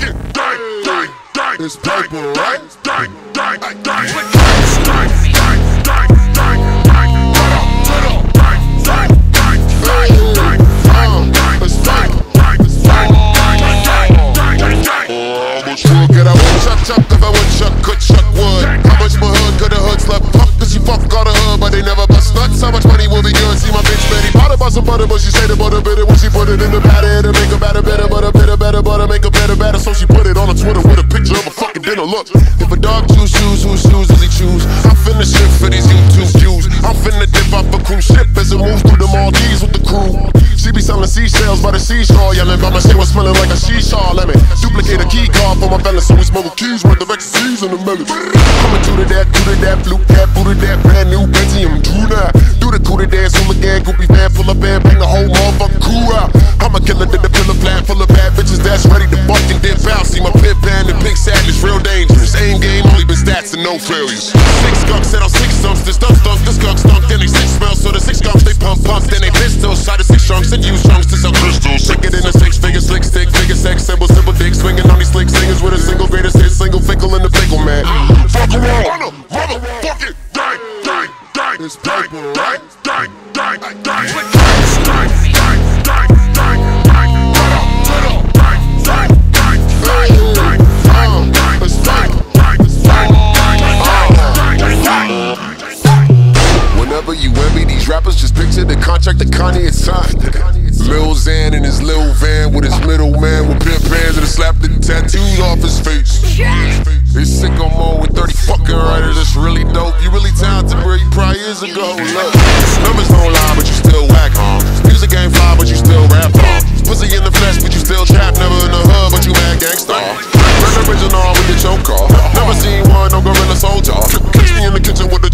fucking dyke, dyke, dyke. It's paper, right? Dyke, dyke, dyke, dyke. Chuck if I would chuck, could chuck wood. How much my hood could a hood slut fuck? Cause she fuck all the hood, but they never bust nuts. How much money will be good? See my bitch Betty Potter bought some butter, but she say the butter bitter when she put it in the batter to make a batter. On Twitter with a picture of a fucking dinner. Look, if a dog choose shoes, whose shoes does he choose? I'm finna shit for these YouTube views. I'm finna dip off a cruise ship as it moves through the Maldives with the crew. She be selling seashells by the seashore, yelling about my shit was smelling like a shisha. Let me duplicate a key card for my fellas, so we smoke keys worth of ecstasies in the minute. Coming to the that, do the that, fluke that, booty that, brand new Pentium, do that. Do the cootie dance, hooligan, groupie van full of band, bring the whole motherfucking crew out. I'm a killer to the pillar flat full of bad bitches that's ready to buck and dip out. See my band and pink sadness, real dangerous. Aim game, only been stats and no failures. Six skunks set on six stunts, the stunk stunk, the skunk stunk, then they six smells. So the six skunks they pump pump, then they pistols. Shot the six trunks and use trunks to sell crystals. Stick it in a six figure slick stick, figure sex symbol, simple dick, swinging on these slick singers with a single greatest hit, single fickle in the fickle man. Fuck around. Motherfucking gang, gang, gang, gang, gang, gang, gang, envy these rappers, just picture the contract that Kanye had signed. Lil Xan in his little van with his middle man with pimp hands and slap the tattoos off his face. It's sicko mode with 30 fucking writers, that's really dope. You really talented, bro, you probably years ago. Look, numbers don't lie, but you still whack, huh? Music ain't fly, but you still rap, huh? Pussy in the flesh, but you still trap, never in the hood, but you mad gangsta. Run original with the choke off. Never seen one, no gorilla soldier. Catch me in the kitchen with the